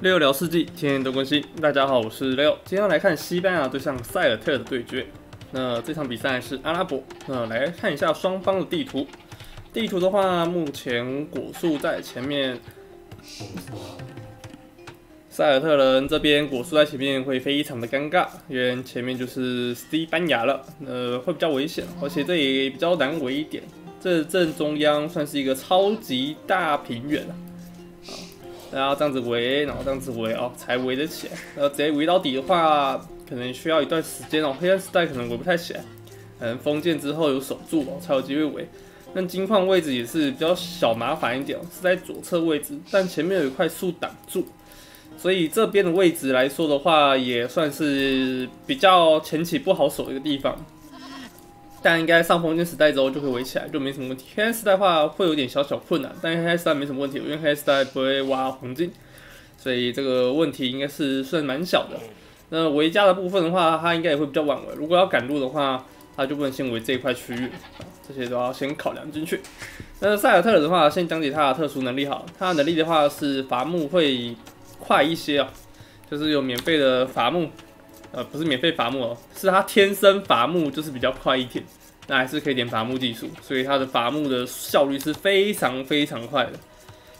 六聊世纪，天天都更新。大家好，我是六，今天来看西班牙对上塞尔特的对决。那这场比赛是阿拉伯。那来看一下双方的地图。地图的话，目前果树在前面，塞尔特人这边果树在前面会非常的尴尬，因为前面就是西班牙了，呃，会比较危险，而且这也比较难围一点。这正中央算是一个超级大平原了。然后这样子围，然后这样子围哦，才围得起来。然后直接围到底的话，可能需要一段时间哦。黑暗时代可能围不太起来，嗯，封建之后有守住哦，才有机会围。那金矿位置也是比较小麻烦一点，是在左侧位置，但前面有一块树挡住，所以这边的位置来说的话，也算是比较前期不好守一个地方。但应该上封建时代之后就会围起来，就没什么问题。黑暗时代的话会有点小小困难，但黑暗时代没什么问题，因为黑暗时代不会挖黄金，所以这个问题应该是算蛮小的。那围家的部分的话，它应该也会比较晚围。如果要赶路的话，它就不能先围这一块区域，这些都要先考量进去。那塞尔特的话，先讲解他的特殊能力好，他的能力的话是伐木会快一些啊，就是有免费的伐木。呃，不是免费伐木哦，是他天生伐木就是比较快一点，那还是可以点伐木技术，所以它的伐木的效率是非常非常快的，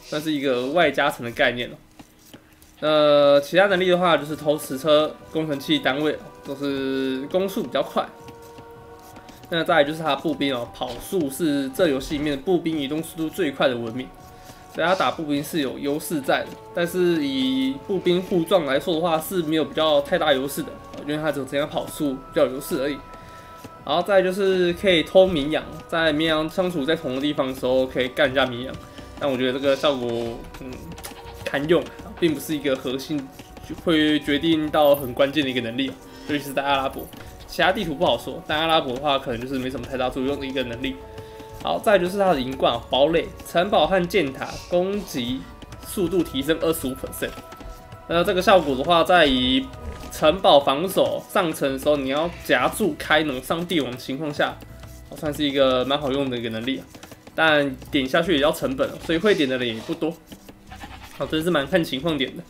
算是一个外加成的概念了。呃，其他能力的话就是投石车、工程器单位都是攻速比较快。那再来就是它步兵哦，跑速是这游戏里面步兵移动速度最快的文明。所以它打步兵是有优势在的，但是以步兵互撞来说的话是没有比较太大优势的，因为它只有这样跑速比较有优势而已。然后再就是可以偷绵羊，在绵羊相处在同个地方的时候可以干一下绵羊，但我觉得这个效果嗯堪用，并不是一个核心会决定到很关键的一个能力，尤其是在阿拉伯，其他地图不好说，但阿拉伯的话可能就是没什么太大作用的一个能力。好，再就是它的银冠堡垒、城堡和箭塔攻击速度提升二十五 percent。那这个效果的话，在以城堡防守上层的时候，你要夹住开能上帝王的情况下，算是一个蛮好用的一个能力啊。但点下去也要成本，所以会点的人也不多。好，真是蛮看情况点的。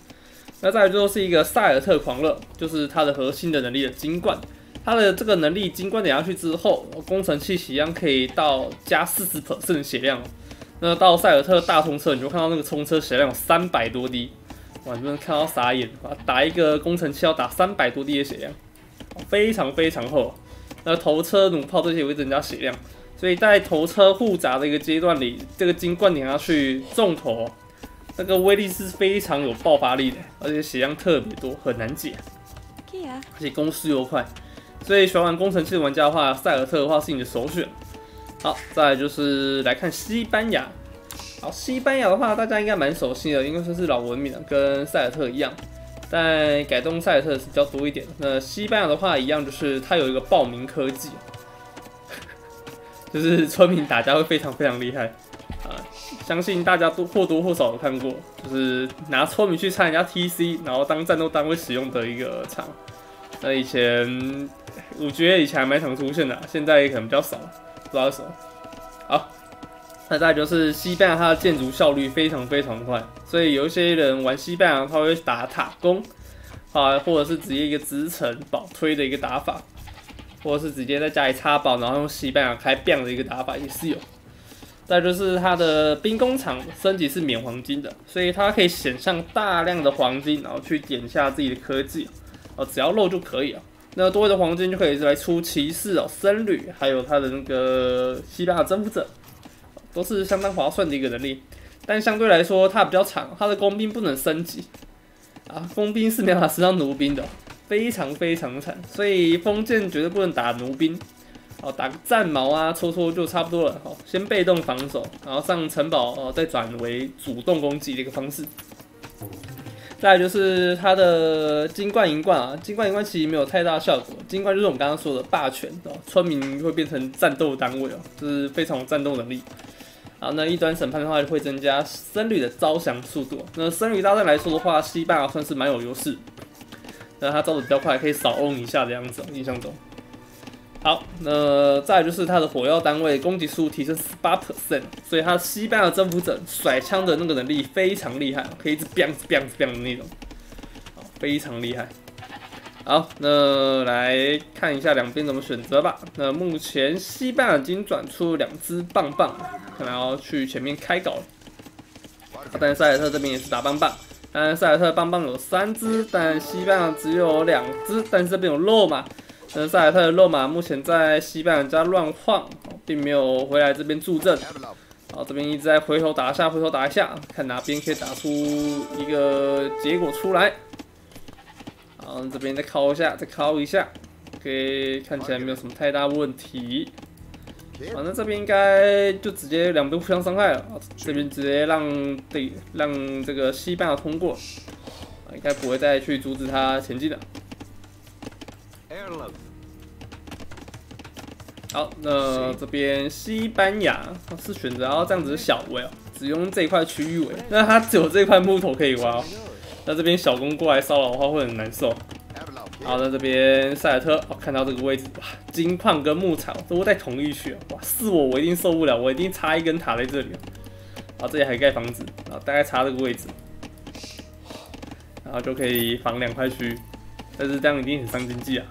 那再来最后是一个塞尔特狂热，就是它的核心的能力的金冠。它的这个能力，金冠点下去之后，工程器一样可以到加四十层血量。那到塞尔特大冲车，你就看到那个冲车血量有三百多滴，哇，你们看到傻眼哇！打一个工程器要打三百多滴的血量，非常非常厚。那头车弩炮这些也会增加血量，所以在头车互砸的一个阶段里，这个金冠点下去重头，那个威力是非常有爆发力的，而且血量特别多，很难解，而且攻速又快。所以喜欢玩工程器的玩家的话，塞尔特的话是你的首选。好，再来就是来看西班牙。好，西班牙的话大家应该蛮熟悉的，应该说是老文明了，跟塞尔特一样，但改动塞尔特是比较多一点。那西班牙的话一样，就是它有一个暴民科技，就是村民打架会非常非常厉害啊！相信大家都或多或少有看过，就是拿村民去拆人家 TC，然后当战斗单位使用的一个场。那以前。我觉得以前还蛮常出现的，现在可能比较少，不知道为什么。好，那再就是西班牙，它的建筑效率非常非常快，所以有一些人玩西班牙，他会打塔攻啊，或者是直接一个直城堡推的一个打法，或者是直接在家里插堡，然后用西班牙开 b 的一个打法也是有。再就是它的兵工厂升级是免黄金的，所以它可以选上大量的黄金，然后去点下自己的科技，哦，只要漏就可以了。那多余的黄金就可以来出骑士哦，僧侣，还有他的那个西班牙征服者，都是相当划算的一个能力。但相对来说，它比较长，它的工兵不能升级啊，工兵是没法升到弩兵的，非常非常惨。所以封建绝对不能打弩兵，哦，打个战矛啊，戳戳就差不多了。哦，先被动防守，然后上城堡哦，再转为主动攻击的一个方式。再就是它的金冠银冠啊，金冠银冠其实没有太大效果。金冠就是我们刚刚说的霸权哦，村民会变成战斗单位哦，就是非常有战斗能力。好，那一端审判的话会增加僧侣的招降速度。那僧侣大战来说的话，西班牙算是蛮有优势。那他招的比较快，可以少翁一下的样子，印象中。好，那再就是他的火药单位攻击速提升十八 percent，所以他西班牙征服者甩枪的那个能力非常厉害，可以一直 bang bang bang 的那种，非常厉害。好，那来看一下两边怎么选择吧。那目前西班牙已经转出两只棒棒，可能要去前面开搞了。但是塞尔特这边也是打棒棒，但是塞尔特棒棒有三只，但西班牙只有两只，但是这边有肉嘛。那塞尔特的肉马目前在西班牙家乱晃，并没有回来这边助阵。好，这边一直在回头打一下，回头打一下，看哪边可以打出一个结果出来。好，这边再敲一下，再敲一下，OK，看起来没有什么太大问题。反正这边应该就直接两边互相伤害了。这边直接让对让这个西班牙通过，应该不会再去阻止他前进了。好，那这边西班牙是选择要这样子小围哦，只用这块区域围，那他只有这块木头可以挖。那这边小攻过来骚扰的话会很难受。好，那这边塞尔特哦，看到这个位置，哇，金矿跟木材都在同一区，哇，是我我一定受不了，我一定插一根塔在这里。好，这里还盖房子，然后大概插这个位置，然后就可以防两块区，但是这样一定很伤经济啊。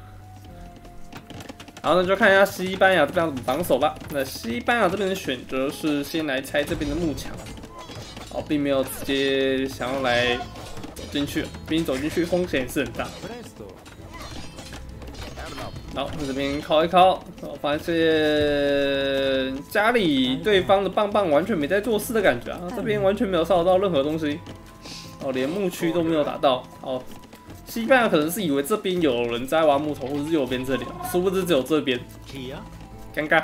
好，那就看一下西班牙这边怎么防守吧。那西班牙这边的选择是先来拆这边的木墙，哦，并没有直接想要来进去，毕竟走进去风险是很大。好，那这边敲一敲，我发现家里对方的棒棒完全没在做事的感觉啊，这边完全没有烧到任何东西，哦，连木区都没有打到，哦。西班牙可能是以为这边有人在挖木头，或者是右边这里，殊不知只有这边。尴尬，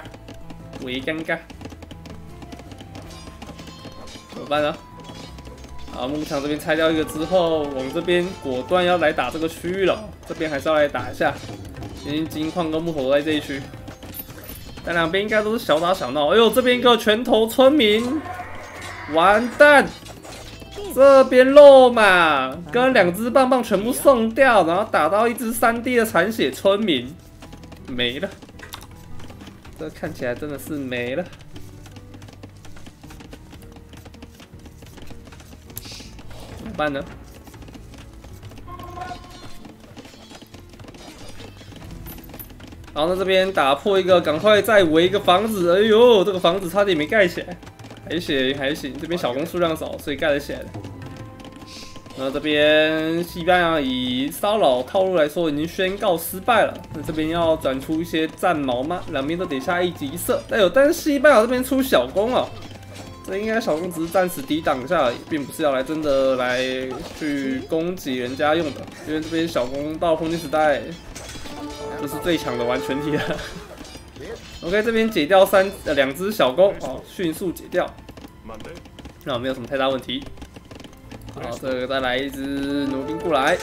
为尴尬，怎么办呢？啊，啊木墙这边拆掉一个之后，往这边果断要来打这个区域了。这边还是要来打一下，毕竟金矿跟木头都在这一区。但两边应该都是小打小闹。哎呦，这边一个拳头村民，完蛋！这边肉嘛，跟两只棒棒全部送掉，然后打到一只三 D 的残血村民没了，这看起来真的是没了，办呢？然后在这边打破一个，赶快再围一个房子。哎呦，这个房子差点没盖起来。还行还行，这边小工数量少，所以盖得起来的。那这边西班牙以骚扰套路来说，已经宣告失败了。那这边要转出一些战矛吗？两边都得下一级一射。但有，但是西班牙这边出小工哦，这应该小工只是暂时抵挡一下，并不是要来真的来去攻击人家用的。因为这边小工到封建时代就是最强的完全体了。OK，这边解掉三呃两只小弓，哦，迅速解掉，那没有什么太大问题。好，这个再来一只弩兵过来，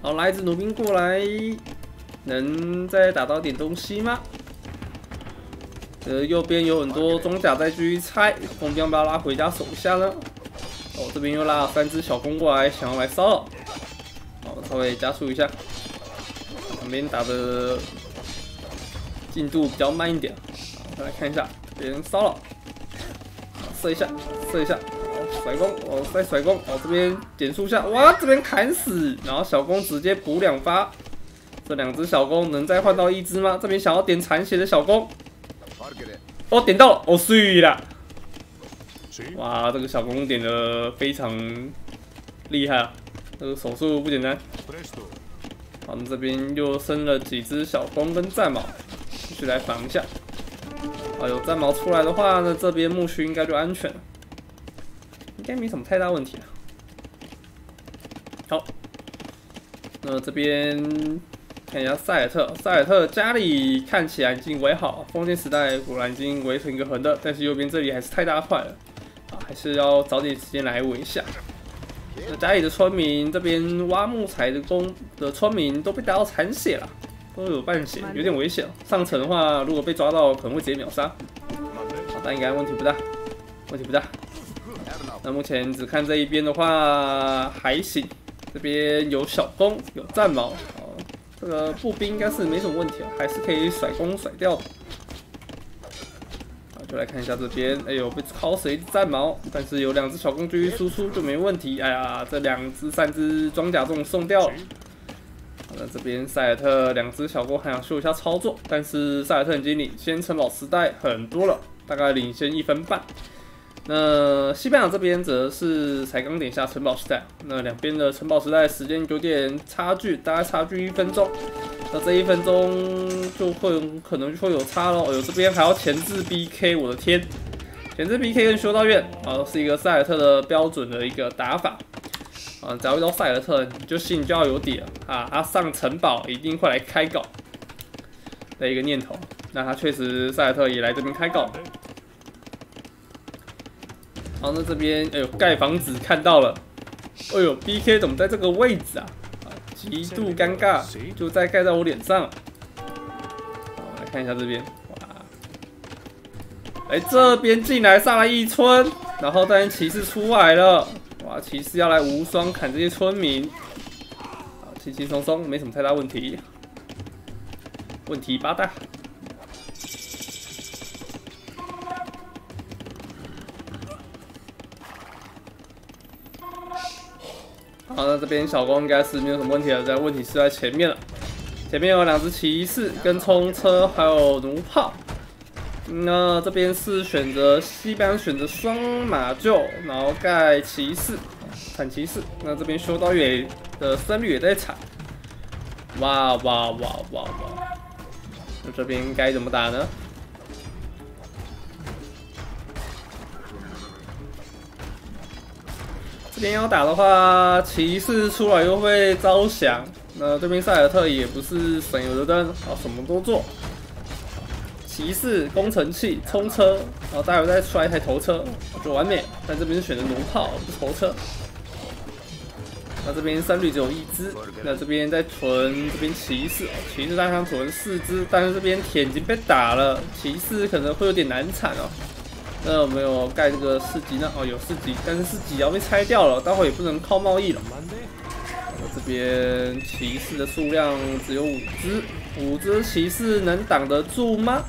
好，来一只弩兵过来，能再打到点东西吗？呃，右边有很多装甲在继续拆，弓兵要不要拉回家守下呢？哦，这边又拉了三只小弓过来，想要来骚扰，好，稍微加速一下。旁边打的进度比较慢一点，再来看一下别人骚扰，射一下，射一下，甩弓，哦，再甩弓，哦，这边减速下，哇，这边砍死，然后小弓直接补两发，这两只小弓能再换到一只吗？这边想要点残血的小弓，哦，点到了，哦，碎了，哇，这个小弓点的非常厉害啊，这个手速不简单。我们这边又升了几只小弓跟战矛，继续来防一下。啊，有战矛出来的话，那这边牧区应该就安全了，应该没什么太大问题了。好，那这边看一下塞尔特，塞尔特家里看起来已经围好，封建时代果然已经围成一个横的，但是右边这里还是太大块了，啊，还是要找点时间来围一下。那家里的村民这边挖木材的工的村民都被打到残血了，都有半血，有点危险。上层的话，如果被抓到，可能会直接秒杀。但应该问题不大，问题不大。那目前只看这一边的话还行，这边有小弓，有战矛，这个步兵应该是没什么问题啊，还是可以甩弓甩掉的。就来看一下这边，哎呦，被敲死一只战矛，但是有两只小工具输出就没问题。哎呀，这两只、三只装甲种送掉了。那这边塞尔特两只小工还想秀一下操作，但是塞尔特经理先城堡时代很多了，大概领先一分半。那西班牙这边则是才刚点下城堡时代，那两边的城堡时代时间有点差距，大概差距一分钟。那这一分钟就会可能就会有差喽。哎呦，这边还要前置 BK，我的天！前置 BK 跟修道院啊，是一个塞尔特的标准的一个打法啊。只要遇到塞尔特，你就心里就要有底了啊。他上城堡一定会来开搞的一个念头。那他确实塞尔特也来这边开搞。好，那这边哎呦盖房子看到了，哎呦 BK 怎么在这个位置啊？极度尴尬，就在盖在我脸上。好，来看一下这边，哇！哎，这边进来上来一村，然后但是骑士出来了，哇！骑士要来无双砍这些村民，啊，轻轻松松，没什么太大问题。问题八大。好，那这边小光应该是没有什么问题了。这问题是在前面了，前面有两只骑士跟冲车，还有弩炮。那这边是选择西班选择双马厩，然后盖骑士，铲骑士。那这边修道院的胜率也在铲。哇哇哇哇哇！那这边该怎么打呢？这边要打的话，骑士出来又会招降。那对面塞尔特也不是省油的灯，啊，什么都做。骑士、工程器、冲车，然后待会再出来一台头车，就完美。但这边选择弩炮，是头车。那这边三率只有一只，那这边在存这边骑士，骑士单枪存四只，但是这边铁已经被打了，骑士可能会有点难产哦。那有没有盖这个四级呢？哦，有四级，但是四级要被拆掉了，待会也不能靠贸易了。我这边骑士的数量只有五只，五只骑士能挡得住吗？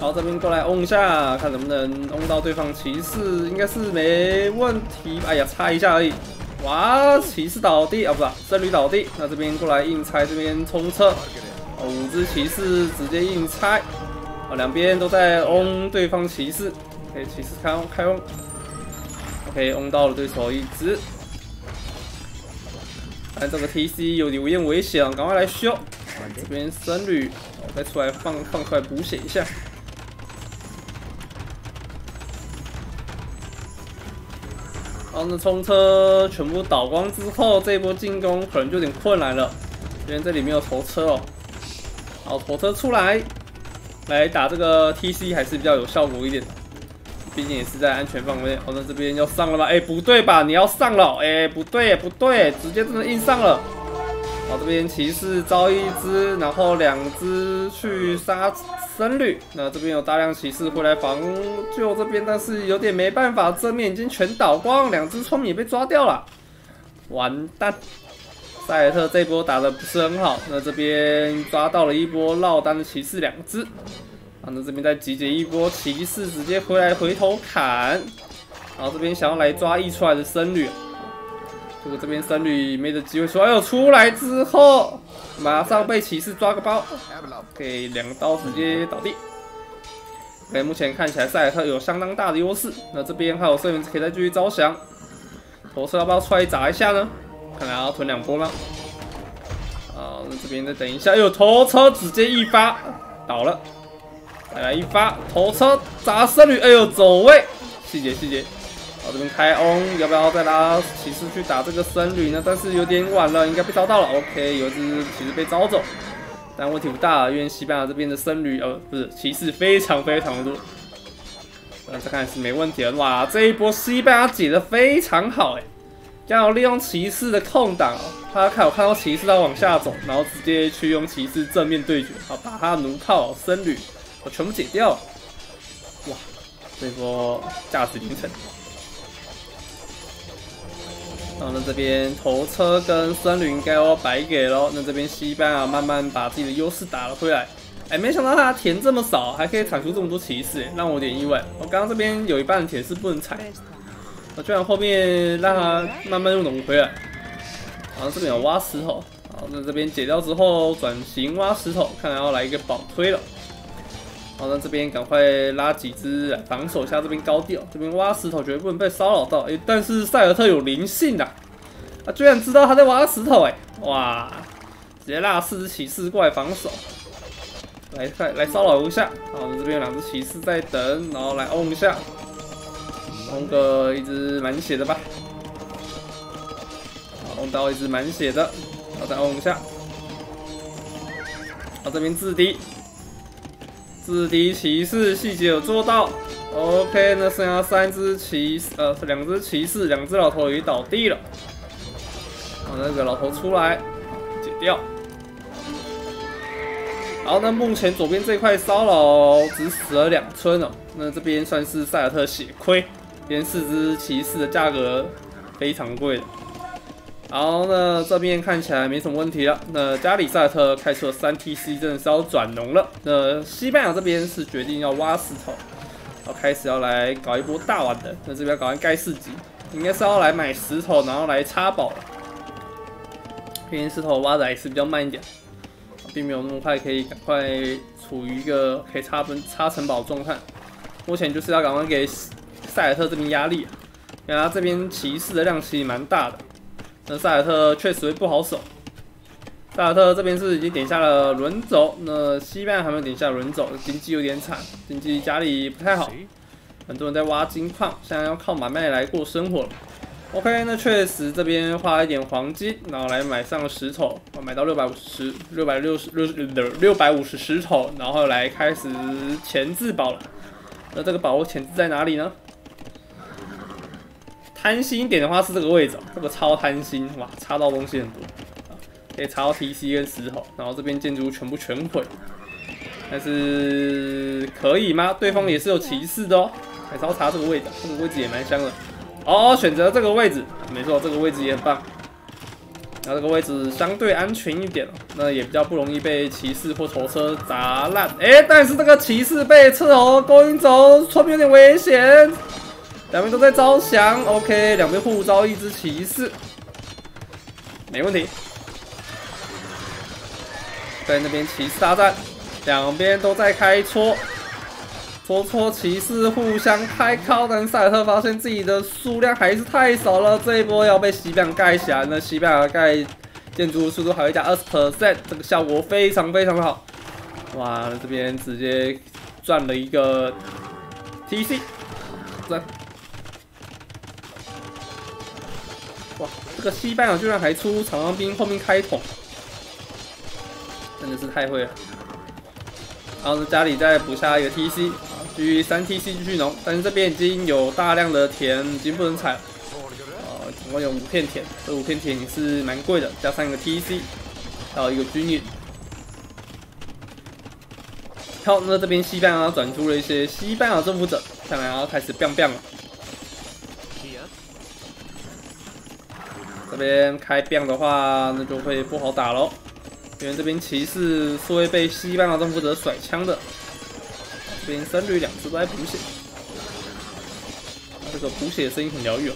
好，这边过来嗡一下，看能不能嗡到对方骑士，应该是没问题。哎呀，差一下而已。哇！骑士倒地啊，不是圣女倒地。那这边过来硬拆，这边冲车，五只骑士直接硬拆，啊，两边都在嗡对方骑士。OK，骑士开开嗡，OK，嗡到了对手一只。看这个 TC 有点危危险，赶快来修。这边僧侣，再出来放放出来补血一下。然后冲车全部倒光之后，这一波进攻可能就有点困难了，因为这里没有头车哦。好，头车出来，来打这个 TC 还是比较有效果一点，毕竟也是在安全范围内。好，那这边要上了吧？哎，不对吧？你要上了？哎，不对，不对，直接真的硬上了。好，这边骑士招一只，然后两只去杀。僧侣，那这边有大量骑士会来防救这边，但是有点没办法，正面已经全倒光，两只村民也被抓掉了，完蛋！塞尔特这波打的不是很好，那这边抓到了一波落单的骑士两只，啊，那这边再集结一波骑士，直接回来回头砍，然后这边想要来抓溢出来的僧侣，如果这边僧侣没得机会说，哎呦，出来之后。马上被骑士抓个包，给两刀直接倒地。OK，目前看起来塞尔特有相当大的优势。那这边还有圣元可以再继续招降。头车要不要出来砸一下呢？看来要囤两波了。啊，那这边再等一下。哎呦，头车直接一发倒了，再来一发头车砸圣女。哎呦，走位，细节细节。这边开翁，要不要再拉骑士去打这个僧侣呢？但是有点晚了，应该被招到了。OK，有一只骑士被招走，但问题不大，因为西班牙这边的僧侣呃不是骑士非常非常的多。那这看是没问题了。哇，这一波西班牙解的非常好哎，刚好利用骑士的空档，他看我看到骑士在往下走，然后直接去用骑士正面对决，好把他的弩炮僧侣我全部解掉。哇，这波价值凌城。然后呢，这边头车跟孙驴应该要白给喽。那这边西班牙慢慢把自己的优势打了回来。哎，没想到他田这么少，还可以产出这么多骑士，让我有点意外。我刚刚这边有一半的铁是不能踩，我居然后面让他慢慢用龙回来。然后这边有挖石头，好，那这边解掉之后转型挖石头，看来要来一个保推了。好，那这边赶快拉几只来防守一下这边高地哦。这边挖石头绝对不能被骚扰到。哎，但是塞尔特有灵性的，他居然知道他在挖石头。哎，哇！直接拉四只骑士过来防守，来来来骚扰一下。好，这边有两只骑士在等，然后来嗡一下，嗡个一只满血的吧。好，嗡到一只满血的，然后再嗡一下。好，这边自敌。四敌骑士细节有做到，OK，那剩下三只骑士，呃，两只骑士，两只老头已经倒地了。好，那个老头出来，解掉。好，那目前左边这块骚扰只死了两村哦，那这边算是塞尔特血亏，连四只骑士的价格非常贵的。好，那这边看起来没什么问题了。那加里萨特开出了三 TC，真的是要转农了。那西班牙这边是决定要挖石头，要开始要来搞一波大玩的。那这边搞完盖四级，应该是要来买石头，然后来插宝。了。毕竟石头挖的还是比较慢一点，并没有那么快可以赶快处于一个可以插分插城堡状态。目前就是要赶快给塞尔特这边压力，因为他这边骑士的量其实蛮大的。那塞尔特确实不好守。塞尔特这边是已经点下了轮轴，那西班牙还没有点下轮轴，经济有点惨，经济家里不太好，很多人在挖金矿，现在要靠买卖来过生活了。OK，那确实这边花一点黄金，然后来买上了石头，买到六百五十、六百六十六六百五十石头，然后来开始前置宝了。那这个宝物前置在哪里呢？贪心一点的话是这个位置，这个超贪心，哇，插到东西很多，可以插到 TC 跟石头，然后这边建筑全部全毁，但是可以吗？对方也是有骑士的哦，还是要插这个位置，这个位置也蛮香的。哦，选择这个位置，没错，这个位置也很棒，然后这个位置相对安全一点那也比较不容易被骑士或头车砸烂。哎，但是这个骑士被刺头勾引走，说明有点危险。两边都在招降，OK，两边互招一只骑士，没问题。在那边骑士大战，两边都在开戳，戳戳骑士互相开靠，但塞尔特发现自己的数量还是太少了，这一波要被西班牙盖起来。那西班牙盖建筑速度还会加二十 percent，这个效果非常非常的好。哇，这边直接赚了一个 TC，赞。这个西班牙居然还出长枪兵后面开桶，真的是太会了。然后家里再补下一个 TC，啊，继续三 TC 继续农，但是这边已经有大量的田已经不能采了，啊，总共有五片田，这五片田也是蛮贵的，加上一个 TC，还有一个军营。好，那这边西班牙转出了一些西班牙征服者，看来要开始 biang bang 了。这这边开变的话，那就会不好打喽。因为这边骑士是会被西班牙征服者甩枪的。这边僧侣两只都在补血，这个补血声音很疗愈哦。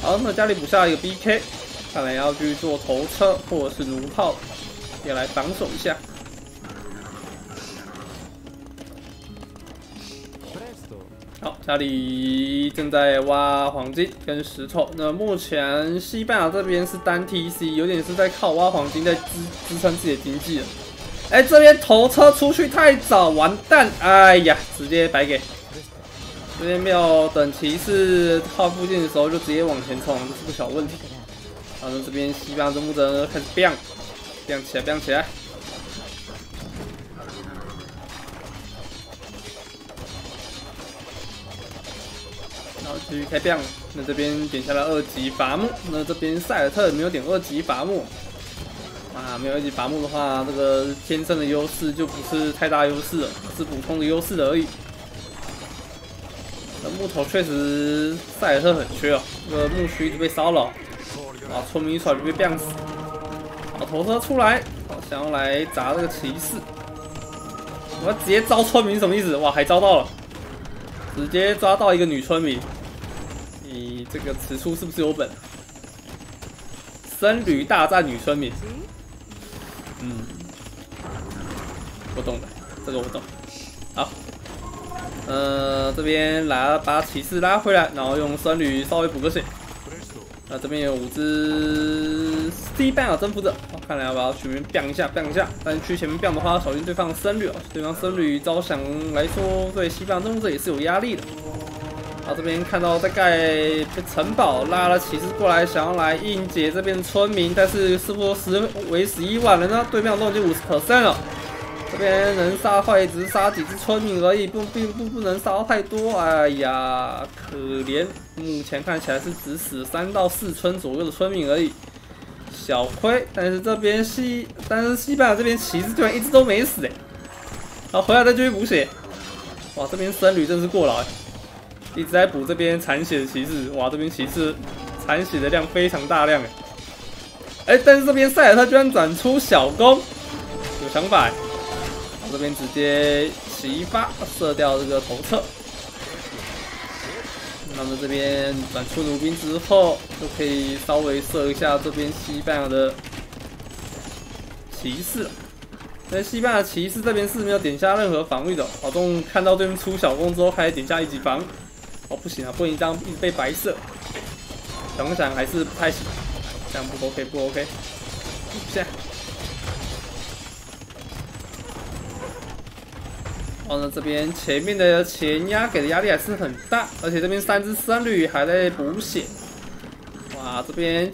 好，那家里补下一个 BK，看来要去做头车或者是弩炮，也来防守一下。家里正在挖黄金跟石头。那目前西班牙这边是单 TC，有点是在靠挖黄金在支支撑自己的经济了。哎，这边头车出去太早，完蛋！哎呀，直接白给。这边没有等骑士靠附近的时候就直接往前冲，这是个小问题。然后这边西班牙征服者开始变，变起来，变起来。继续开变，那这边点下了二级伐木，那这边塞尔特没有点二级伐木，啊，没有二级伐木的话，这个天生的优势就不是太大优势了，是普通的优势而已。那木头确实塞尔特很缺哦，这个木区一直被骚扰，啊，村民一出来就被病死。啊，头车出来，想要来砸这个骑士，我直接招村民什么意思？哇，还招到了，直接抓到一个女村民。你这个此处是不是有本？僧侣大战女村民。嗯，我懂的，这个我懂。好，呃，这边来把骑士拉回来，然后用僧侣稍微补个血。那这边有五只 C 半的征服者，看来要不要全面 ban 一下 ban 一下。但是去前面 ban 的话，小心对方僧侣哦，对方僧侣招降来说，对西半征服者也是有压力的。啊，这边看到在盖城堡，拉了骑士过来，想要来应解这边村民，但是是否十为时已晚了呢？对面都已经五十 percent 了，这边能杀坏只是杀几只村民而已，不并不不能杀太多。哎呀，可怜，目前看起来是只死三到四村左右的村民而已，小亏。但是这边西，但是西班牙这边骑士居然一直都没死哎，好，回来再继续补血。哇，这边僧侣真是过劳哎。一直在补这边残血的骑士，哇，这边骑士残血的量非常大量哎，哎，但是这边塞尔特居然转出小弓，有想法，我这边直接齐发射掉这个头侧，那么这边转出弩兵之后，就可以稍微射一下这边西班牙的骑士，但西班牙骑士这边是没有点下任何防御的，好中看到对面出小弓之后，开始点下一级防。哦，不行啊，不能这样一直被白色。想想还是不太行，这样不 OK，不 OK。现在，哦，那这边前面的前压给的压力还是很大，而且这边三只僧侣还在补血。哇，这边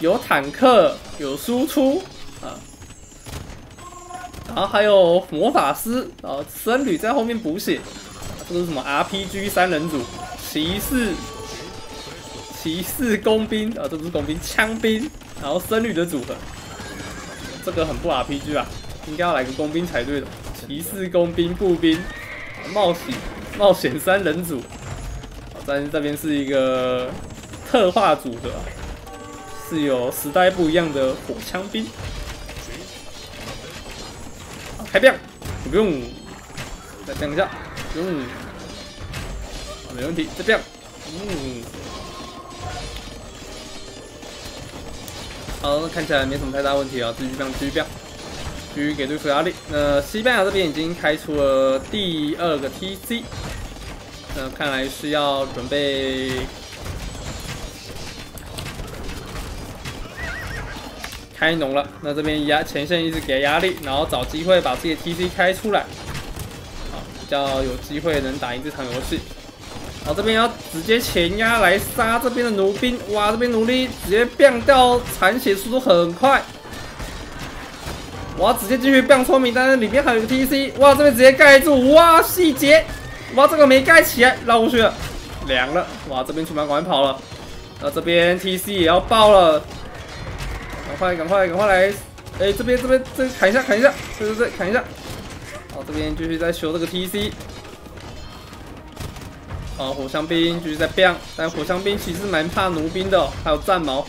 有坦克，有输出啊，然后还有魔法师，然后僧侣在后面补血。这是什么 RPG 三人组？骑士、骑士工兵啊，这不是工兵，枪兵，然后僧侣的组合，这个很不 RPG 啊，应该要来个工兵才对的。骑士、工兵、步兵、冒险冒险三人组，但是这边是一个特化组合，是有时代不一样的火枪兵。开变，不用，再等一下。嗯，没问题，这边，嗯，好，看起来没什么太大问题啊，继续变，继续变，继续给对手压力。那西班牙这边已经开出了第二个 TC，那看来是要准备开农了。那这边压前线一直给压力，然后找机会把自己的 TC 开出来。较有机会能打赢这场游戏。好，这边要直接前压来杀这边的弩兵。哇，这边弩力直接变掉，残血速度很快。哇直接继续变聪明，但是里面还有个 TC。哇，这边直接盖住。哇，细节。哇，这个没盖起来，绕过去了，凉了。哇，这边出门赶快跑了。那这边 TC 也要爆了，赶快赶快赶快来！哎，这边这边这砍一下砍一下，对对对，砍一下。这边继续在修这个 TC。啊，火枪兵继续在 ban，但火枪兵其实蛮怕弩兵的，还有战矛，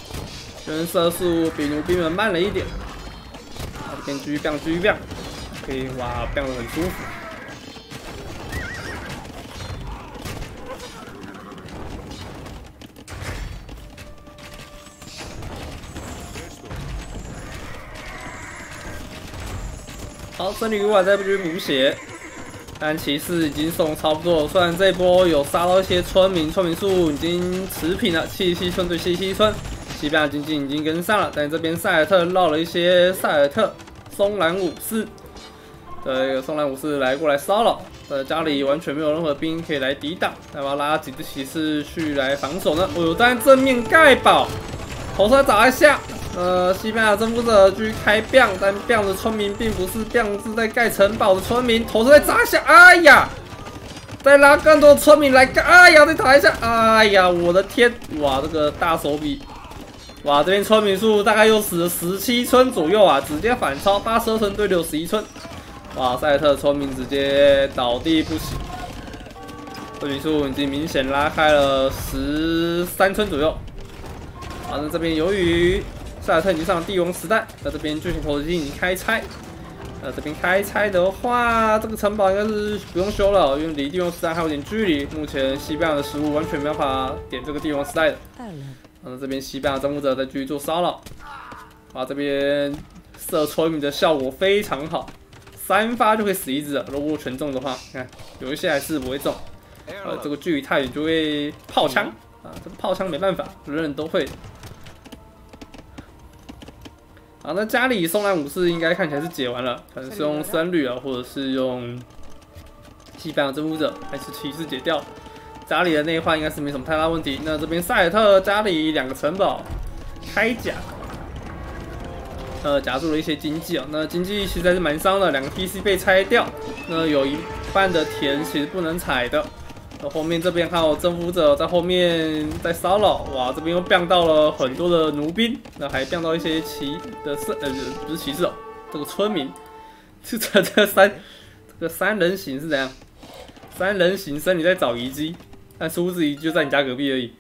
跟射速比弩兵们慢了一点。好，这边继续 ban，继续 ban，可以哇，ban 的很舒服。好，僧侣我在继续补血，但骑士已经送差不多。虽然这波有杀到一些村民，村民数已经持平了，七七村对七七村，西班牙经济已经跟上了。但这边塞尔特绕了一些塞尔特松兰武士，对，松兰武士来过来骚扰，呃，家里完全没有任何兵可以来抵挡，那要拉几只骑士去来防守呢？哦，但正面盖堡，头上砸一下。呃，西班牙征服者继续开 b 但 b 的村民并不是 b 是在盖城堡的村民，头是在砸下，哎呀！再拉更多村民来盖，哎呀！再打一下，哎呀！我的天，哇，这个大手笔哇，这边村民数大概又死了十七村左右啊，直接反超八十二村对六十一村。哇，赛特村民直接倒地不起，村民数已经明显拉开了十三村左右。好，那这边由于赛特已经上了帝王时代，在这边巨型投石机已经开拆。那这边开拆的话，这个城堡应该是不用修了，因为离帝王时代还有点距离。目前西班牙的食物完全没办法点这个帝王时代的。那这边西班牙征服者在继续做骚扰，啊，这边射村民的效果非常好，三发就会死一只了。如果全中的话，看有一些还是不会中，呃，这个距离太远就会炮枪啊，这个炮枪没办法，人人都会。啊，那家里松兰武士应该看起来是解完了，可能是用三绿啊，或者是用西班牙征服者，还是骑士解掉。家里的内换应该是没什么太大问题。那这边塞尔特家里两个城堡开甲，呃，夹住了一些经济啊。那经济实在是蛮伤的，两个 PC 被拆掉，那有一半的田其实不能采的。那后面这边还有征服者在后面在骚扰，哇，这边又变到了很多的奴兵，那还变到一些骑的士，呃，不是骑士哦，这个村民，这这这三这个三人行是怎样？三人行身你在找遗迹？但殊不知就在你家隔壁而已。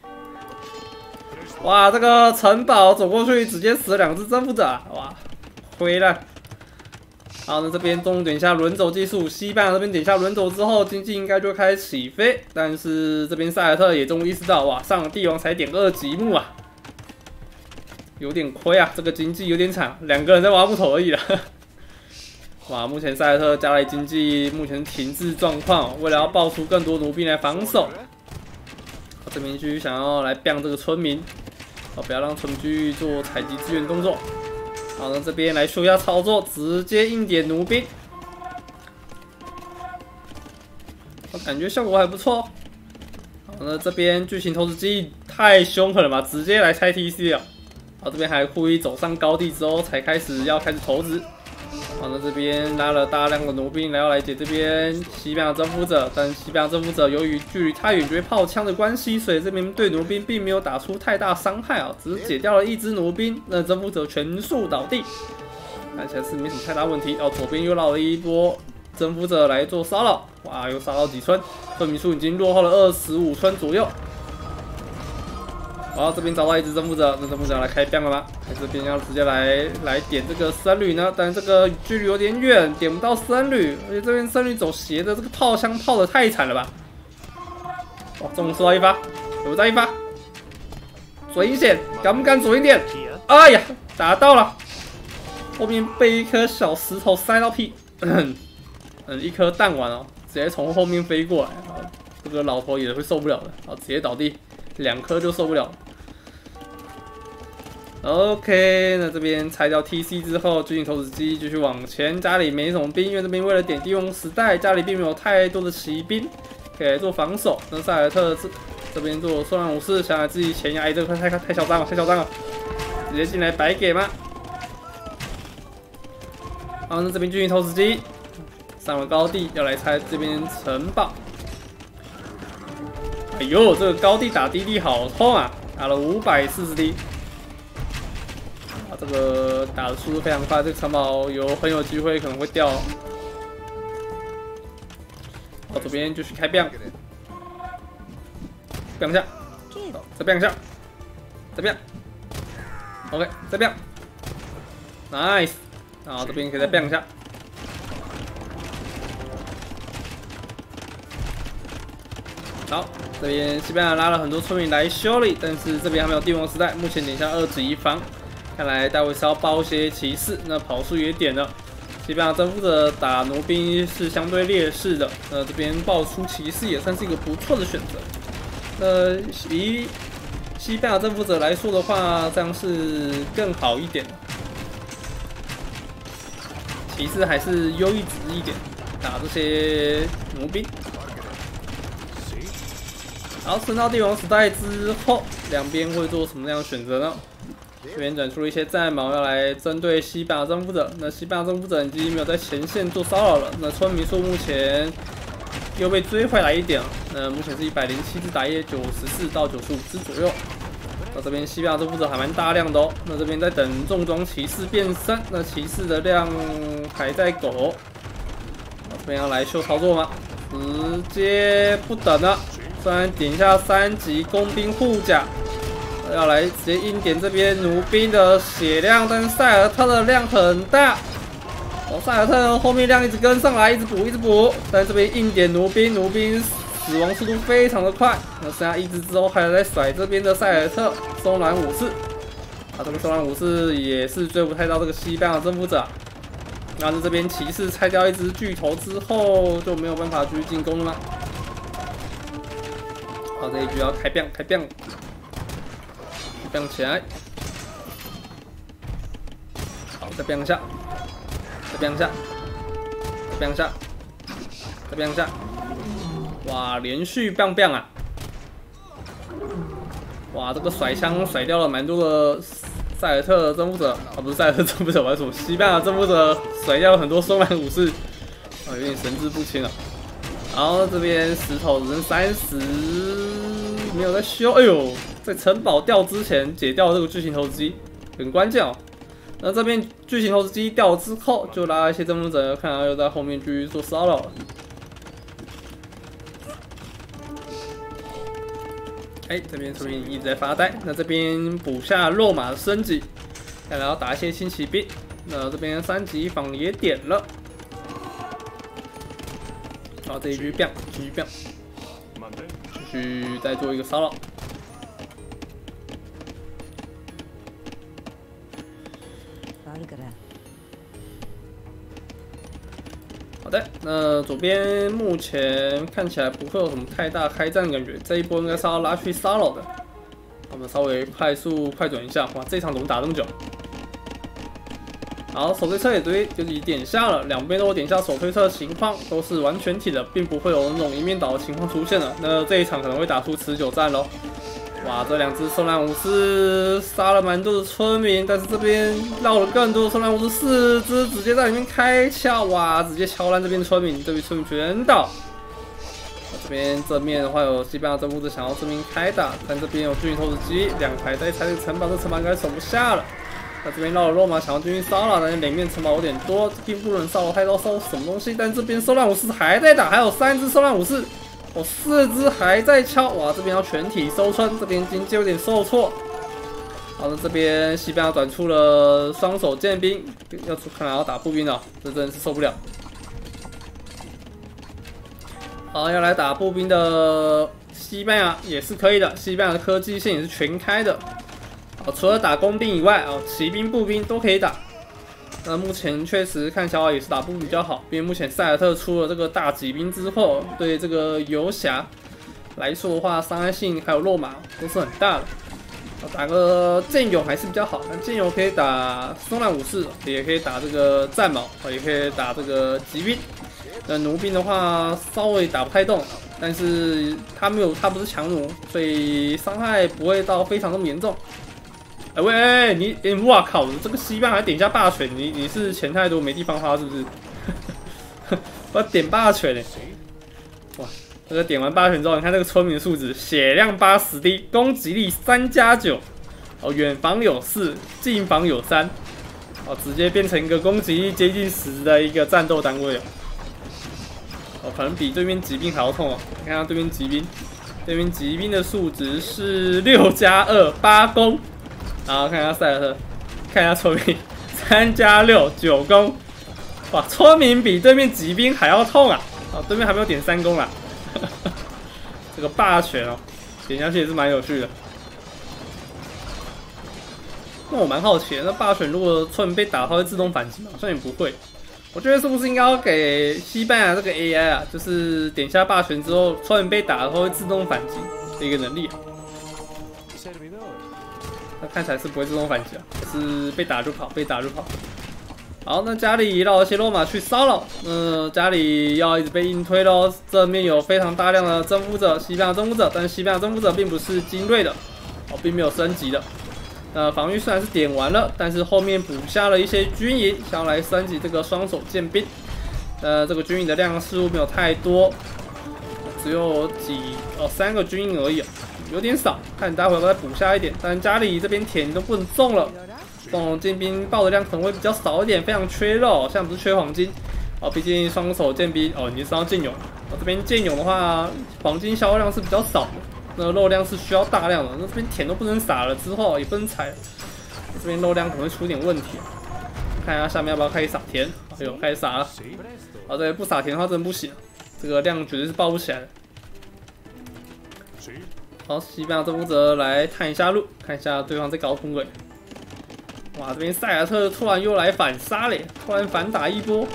哇，这个城堡走过去直接死了两只征服者，哇，回来。好，那这边中点一下轮走技术，西班牙这边点一下轮走之后，经济应该就开始起飞。但是这边塞尔特也终于意识到，哇，上帝王才点二级木啊，有点亏啊，这个经济有点惨，两个人在挖木头而已了。哇，目前塞尔特家里经济目前停滞状况，为了要爆出更多奴兵来防守。这边继续想要来 ban 这个村民，哦，不要让村居做采集资源动作。好，那这边来说一下操作，直接硬点奴兵，我感觉效果还不错。好，那这边巨型投石机太凶狠了吧，直接来拆 TC 了。好，这边还故意走上高地之后才开始要开始投掷。好，那这边拉了大量的奴兵来要来解这边西班牙征服者，但西班牙征服者由于距离太远，因为炮枪的关系，所以这边对奴兵并没有打出太大伤害啊，只是解掉了一只奴兵，那征服者全数倒地，看起来是没什么太大问题。哦，左边又绕了一波征服者来做骚扰，哇，又杀到几村，村民数已经落后了二十五村左右。好，这边找到一只征服者，那征服者来开枪了吗？还是这边要直接来来点这个僧侣呢？但是这个距离有点远，点不到僧侣，而且这边僧侣走斜的，这个炮枪炮的太惨了吧！哇，终于收到一发，有再一发，准一点，敢不敢准一点？哎呀，打到了，后面被一颗小石头塞到屁，嗯，一颗弹丸哦，直接从后面飞过来，这个老头也会受不了的，好，直接倒地。两颗就受不了。OK，那这边拆掉 TC 之后，巨型投石机继续往前。家里没什么兵，因为这边为了点帝王时代，家里并没有太多的骑兵可以做防守。那塞尔特这这边做双狼武士，想来自己前压，这个太太太嚣张了，太嚣张了，直接进来白给吗？好，那这边巨型投石机上了高地，要来拆这边城堡。哎呦，这个高地打滴滴好痛啊！打了五百四十滴，啊，这个打的速度非常快，这个城堡有很有机会可能会掉。到左边就去开 bang，bang 下，再 bang 下，再 bang，OK，再 bang，nice，然后这边可以再 bang 下。好，这边西班牙拉了很多村民来修理，但是这边还没有帝王时代，目前点下二指一防，看来待会是要包些骑士，那跑速也点了。西班牙征服者打奴兵是相对劣势的，那这边爆出骑士也算是一个不错的选择。那以西班牙征服者来说的话，这样是更好一点。骑士还是优异值一点，打这些奴兵。然后升到帝王时代之后，两边会做什么样的选择呢？这边转出了一些战矛要来针对西班牙征服者。那西班牙征服者已经没有在前线做骚扰了。那村民数目前又被追回来一点了。那目前是一百零七只打野，九十四到九十五只左右。那这边西班牙征服者还蛮大量的哦。那这边在等重装骑士变身，那骑士的量还在狗。这边要来秀操作吗？直接不等了，虽然点一下三级工兵护甲，要来直接硬点这边弩兵的血量，但是塞尔特的量很大。哦，塞尔特后面量一直跟上来，一直补，一直补。但这边硬点弩兵，弩兵死亡速度非常的快。那剩下一只之后，还有在甩这边的塞尔特松兰武士。啊，这个松兰武士也是追不太到这个西班牙征服者。然后这边骑士拆掉一只巨头之后，就没有办法继续进攻了吗？好，这一局要开变，开变，变起来。好，再变一下。再变一下，再变一下，再变一下，哇，连续变变啊！哇，这个甩枪甩掉了蛮多的塞尔特征服者啊，不是塞尔特征服者，我说西班牙征服者甩掉了很多松兰武士，啊，有点神志不清了。然后这边石头只剩三十，没有在修。哎呦，在城堡掉之前解掉这个巨型投石机，很关键哦。那这边巨型投石机掉之后，就拉一些征服者，看来又在后面继续做骚扰了。哎，这边说明一直在发呆。那这边补下落马的升级，看来打一些轻骑兵。那这边三级坊也点了。好，这一局变，继续变，继续再做一个骚扰。好的，那左边目前看起来不会有什么太大开战的感觉，这一波应该是要拉去骚扰的。我们稍微快速快转一下，哇，这场怎么打这么久？好，手推车也堆，就是点下了，两边都点下手推车的情况，都是完全体的，并不会有那种一面倒的情况出现了。那这一场可能会打出持久战喽。哇，这两只松兰武士杀了蛮多的村民，但是这边绕了更多的松兰武士，四只直接在里面开窍，哇，直接敲烂这边的村民，这边村民全倒。这边正面的话有西班牙征服者想要这边开打，但这边有巨型投石机，两排在拆这城堡，这城堡应该守不下了。那这边绕了肉马想要进行骚扰，但是里面城堡有点多，并不能骚扰太多，骚什么东西？但这边松兰武士还在打，还有三只松兰武士。我四只还在敲，哇！这边要全体收村，这边经济有点受挫。好的，这边西班牙转出了双手剑兵，要出看来要打步兵了，这真的是受不了。好，要来打步兵的西班牙也是可以的，西班牙的科技线也是全开的。好，除了打工兵以外，哦，骑兵、步兵都可以打。那目前确实看起来也是打步比较好，因为目前塞尔特出了这个大骑兵之后，对这个游侠来说的话，伤害性还有落马都是很大的。打个剑勇还是比较好，那剑勇可以打松兰武士，也可以打这个战矛，也可以打这个骑兵。那弩兵的话稍微打不太动，但是他没有，他不是强弩，所以伤害不会到非常那么严重。哎喂，你你哇靠！这个西班还点一下霸权，你你是钱太多没地方花是不是？我要点霸权嘞！哇，这个点完霸权之后，你看这个村民的数值，血量八十滴，攻击力三加九，哦，远防有四，近防有三，哦，直接变成一个攻击力接近十的一个战斗单位哦。哦，可能比对面骑兵还要痛哦。你看下对面骑兵，对面骑兵的数值是六加二，八攻。然后看一下塞尔特，看一下村民，三加六九攻，哇，村民比对面骑兵还要痛啊！啊，对面还没有点三攻啊，这个霸权哦，点下去也是蛮有趣的。那我蛮好奇，那霸权如果村民被打，它会自动反击吗？好像也不会。我觉得是不是应该要给西班牙这个 AI 啊，就是点下霸权之后，村民被打的话会自动反击的一个能力啊？那看起来是不会自动反击啊，是被打就跑，被打就跑。好，那家里绕一些罗马去骚扰，那家里要一直被硬推喽。正面有非常大量的征服者，西班牙征服者，但西班牙征服者并不是精锐的，哦，并没有升级的。那防御虽然是点完了，但是后面补下了一些军营，想要来升级这个双手剑兵。呃，这个军营的量似乎没有太多，只有几哦三个军营而已。有点少，看你待会要再补下一点。但家里这边田都不能种了，这种剑兵爆的量可能会比较少一点，非常缺肉，现在不是缺黄金哦，毕竟双手剑兵哦，你是要剑勇，哦这边剑勇的话，黄金消耗量是比较少的，那肉量是需要大量的，那这边田都不能撒了，之后也不能采，这边肉量可能会出点问题。看一下下面要不要开始撒田，哎呦，开始撒了，好这不撒田的话真不行，这个量绝对是爆不起来的。好，西班牙征服者来探一下路，看一下对方在搞什么鬼。哇，这边塞尔特突然又来反杀嘞，突然反打一波。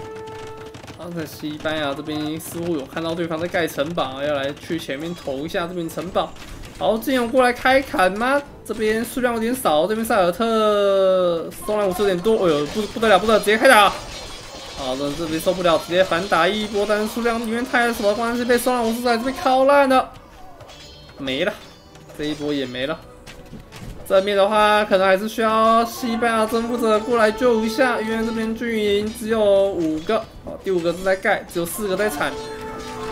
好，那西班牙这边似乎有看到对方在盖城堡，要来去前面投一下这边城堡。好，金勇过来开砍吗？这边数量有点少，这边塞尔特松兰武士有点多。哎呦，不不得了，不得了，直接开打。好的，这边受不了，直接反打一波，但是数量因为太少，关系被松兰武士在这边敲烂了。没了，这一波也没了。正面的话，可能还是需要西班牙征服者过来救一下，因为这边军营只有五个，哦，第五个是在盖，只有四个在铲。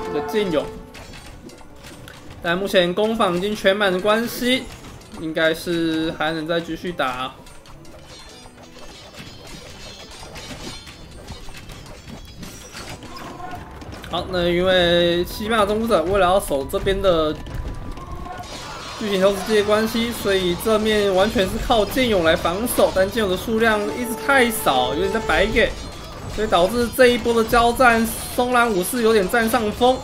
这个剑勇，但目前攻防已经全满的关系，应该是还能再继续打。好，那因为西班牙征服者为了要守这边的。剧情投资机的关系，所以这面完全是靠剑勇来防守，但剑勇的数量一直太少，有点在白给，所以导致这一波的交战，松兰武士有点占上风。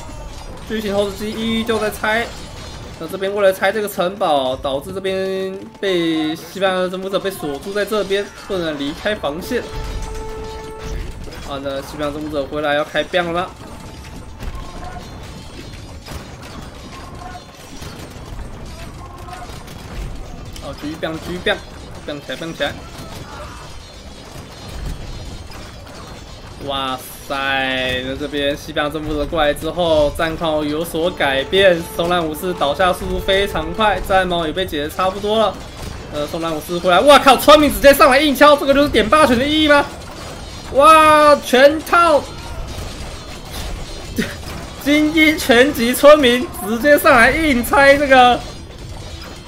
剧情投石机依旧在拆，那这边为了拆这个城堡，导致这边被西班牙征服者被锁住在这边，不能离开防线。好，那西班牙征服者回来要开兵了。狙兵狙兵，兵起来兵起来！哇塞，那这边西班牙征服者过来之后，战况有所改变。松兰武士倒下速度非常快，战矛也被解的差不多了。呃，松兰武士回来，哇靠！村民直接上来硬敲，这个就是点霸权的意义吗？哇，全套精英全级村民直接上来硬拆这个。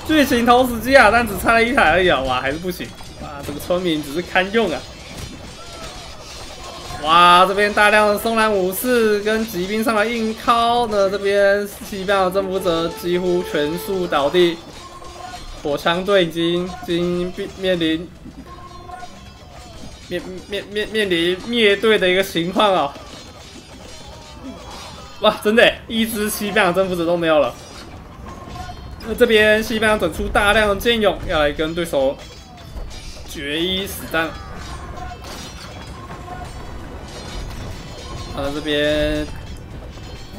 巨型投石机啊，但只差了一台而已啊！哇，还是不行！哇，这个村民只是堪用啊！哇，这边大量的松兰武士跟骑兵上来硬敲，那这边西班牙征服者几乎全数倒地，火枪队已经经面临面面面面临灭队的一个情况啊！哇，真的，一支西班牙征服者都没有了。那这边西班牙整出大量的剑勇，要来跟对手决一死战。那这边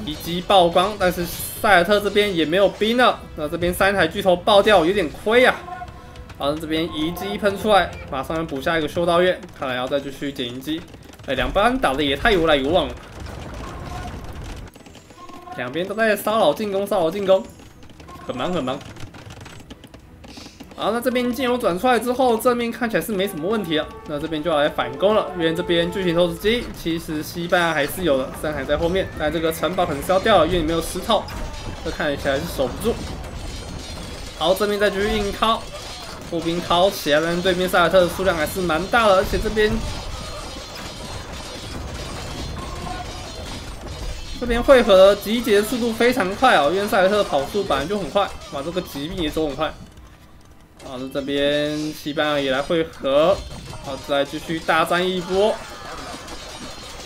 一击曝光，但是塞尔特这边也没有兵了。那这边三台巨头爆掉，有点亏啊。好，这边一击喷出来，马上要补下一个修道院，看来要再继续捡一击。哎，两班打的也太有来有往了，两边都在骚扰进攻，骚扰进攻。很忙很忙，好，那这边剑勇转出来之后，正面看起来是没什么问题了。那这边就要来反攻了，因为这边巨型投石机其实西班牙还是有的，山海在后面，但这个城堡可能是要掉了，因为你没有石头，这看起来是守不住。好，正面再继续硬靠，步兵靠起来，但对面塞尔特的数量还是蛮大的，而且这边。这边汇合集结速度非常快哦，因为塞尔特跑速本来就很快，哇，这个疾病也走很快。好，那这边西班牙也来汇合，好，再继续大战一波。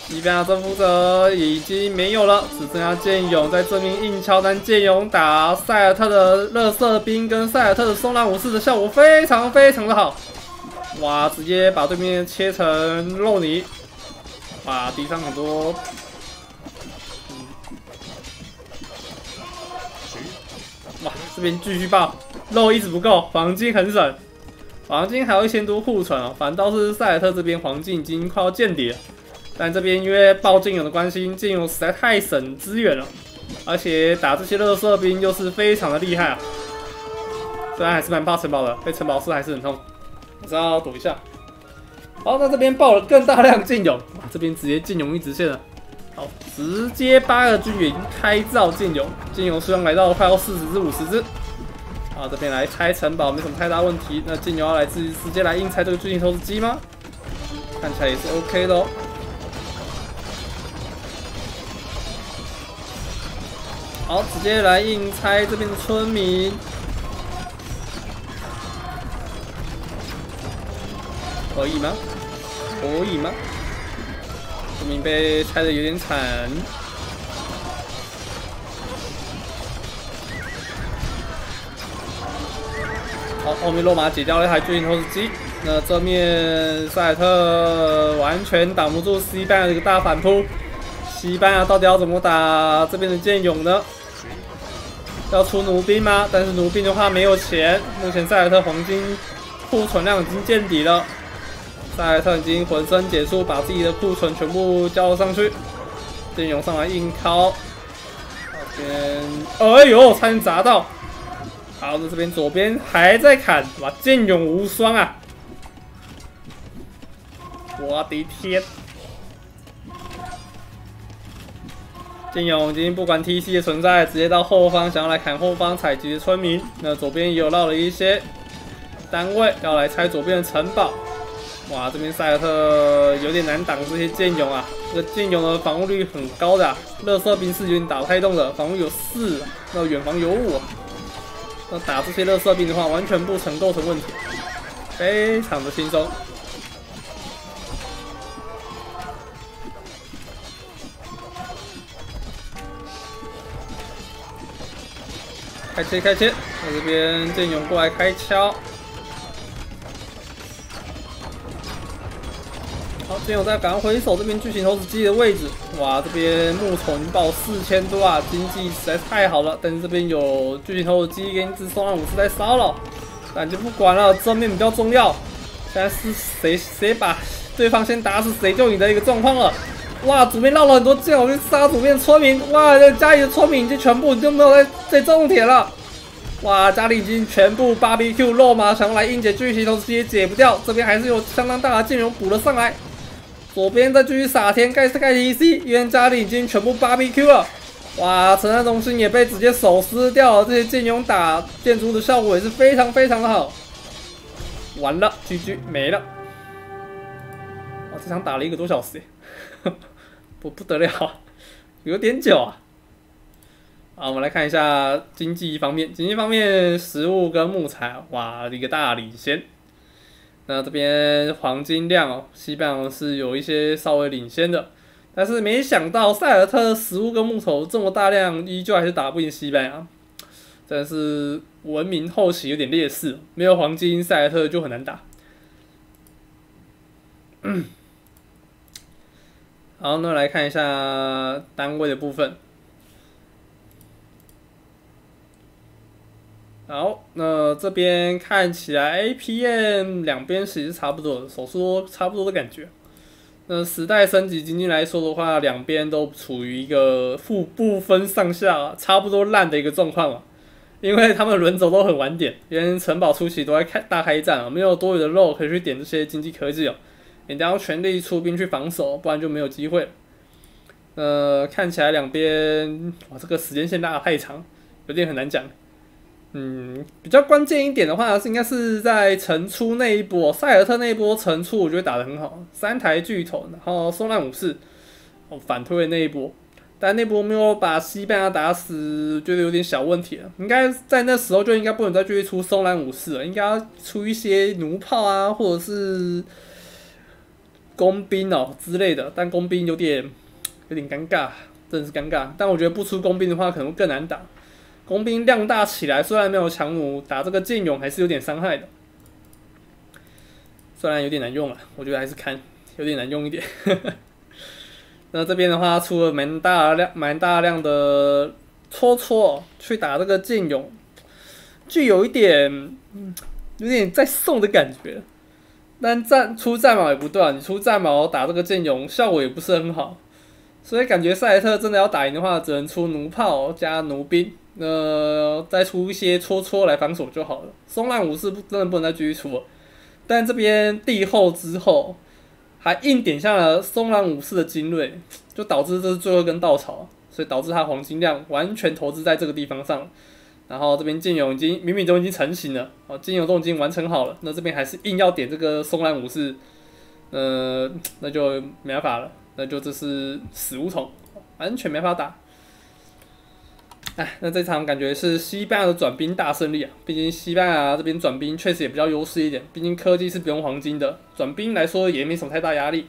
西班牙征服者已经没有了，只剩下剑勇在这边硬敲，但剑勇打塞尔特的热色兵跟塞尔特的松兰武士的效果非常非常的好，哇，直接把对面切成肉泥，哇，地上很多。这边继续爆，肉一直不够，黄金很省，黄金还有一千多库存哦。反倒是塞尔特这边黄金已经快要见底了，但这边因为爆金勇的关系，金勇实在太省资源了，而且打这些热色兵又是非常的厉害啊。虽然还是蛮怕城堡的，被城堡射还是很痛，还是要躲一下。好，那这边爆了更大量金勇，哇，这边直接金勇一直线了。好，直接八个军营开造剑勇，剑勇数量来到了快要四十至五十只。啊，这边来拆城堡没什么太大问题。那金牛要来自直接来硬拆这个巨型投石机吗？看起来也是 OK 的哦。好，直接来硬拆这边的村民。可以吗？可以吗？明被拆的有点惨。好，后面落马解掉了一台巨型投石机。那这面塞特完全挡不住西班牙的一个大反扑。西班牙到底要怎么打这边的剑勇呢？要出弩兵吗？但是弩兵的话没有钱。目前塞尔特黄金库存量已经见底了。塞尔特已经浑身解数，把自己的库存全部交了上去。剑勇上来硬敲，这边，哎呦，差点砸到。好，那这边左边还在砍，哇，剑勇无双啊！我的天！剑勇已经不管 TC 的存在，直接到后方想要来砍后方采集的村民。那左边也有绕了一些单位要来拆左边的城堡。哇，这边塞尔特有点难挡这些剑勇啊！这个剑勇的防御率很高的，啊乐色兵是有点打不太动的，防御有四，那远防有五。那打这些乐色兵的话，完全不成构成问题，非常的轻松。开切开切，那这边剑勇过来开枪。好，剑勇在赶快回手这边巨型投石机的位置。哇，这边木虫爆四千多啊，经济实在太好了。但是这边有巨型投石机跟一只松浪武士在骚扰，那就不管了，正面比较重要。现在是谁谁把对方先打死，谁就赢的一个状况了。哇，左边绕了很多箭，我去杀左边村民。哇，这家里的村民已经全部就没有在在种田了。哇，家里已经全部 BBQ 肉嘛，想要来硬解巨型投石机也解不掉。这边还是有相当大的剑勇补了上来。左边再继续撒田盖盖 TC，因为家里已经全部 BBQ 了。哇，城寨中心也被直接手撕掉了。这些剑勇打建筑的效果也是非常非常的好。完了，GG 没了。哇，这场打了一个多小时，不不得了，有点久啊。好，我们来看一下经济方面，经济方面，食物跟木材，哇，一个大领先。那这边黄金量哦，西班牙是有一些稍微领先的，但是没想到塞尔特食物跟木头这么大量，依旧还是打不赢西班牙，真是文明后期有点劣势，没有黄金，塞尔特就很难打。好，那来看一下单位的部分。好，那这边看起来 APM 两边其实差不多，手速差不多的感觉。那时代升级经济来说的话，两边都处于一个负不分上下，差不多烂的一个状况啊。因为他们轮走都很晚点，连城堡初期都在开大开战啊，没有多余的肉可以去点这些经济科技哦，一定要全力出兵去防守，不然就没有机会。呃，看起来两边哇，这个时间线拉的太长，有点很难讲。嗯，比较关键一点的话是应该是在城出那一波，塞尔特那一波城出，我觉得打得很好，三台巨头，然后松烂武士，哦反推的那一波，但那波没有把西班牙打死，觉得有点小问题了。应该在那时候就应该不能再继续出松烂武士了，应该要出一些弩炮啊，或者是工兵哦之类的。但工兵有点有点尴尬，真的是尴尬。但我觉得不出工兵的话，可能更难打。工兵量大起来，虽然没有强弩，打这个剑勇还是有点伤害的。虽然有点难用了，我觉得还是看有点难用一点。那这边的话，出了蛮大量、蛮大量的戳戳去打这个剑勇，就有一点，有点在送的感觉。但战出战矛也不对，你出战矛打这个剑勇，效果也不是很好。所以感觉赛特真的要打赢的话，只能出弩炮加弩兵。呃，再出一些戳戳来防守就好了。松烂武士不真的不能再继续出了，但这边地后之后还硬点下了松烂武士的精锐，就导致这是最后一根稻草，所以导致他黄金量完全投资在这个地方上。然后这边剑勇已经明明都已经成型了，哦，剑勇都已经完成好了，那这边还是硬要点这个松兰武士，呃，那就没办法了，那就这是死无从，完全没法打。哎，那这场感觉是西班牙的转兵大胜利啊！毕竟西班牙这边转兵确实也比较优势一点，毕竟科技是不用黄金的，转兵来说也没什么太大压力。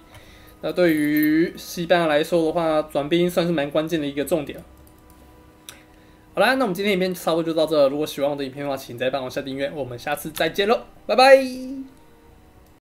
那对于西班牙来说的话，转兵算是蛮关键的一个重点。好啦，那我们今天影片差不多就到这。如果喜欢我的影片的话，请在帮我下订阅。我们下次再见喽，拜拜。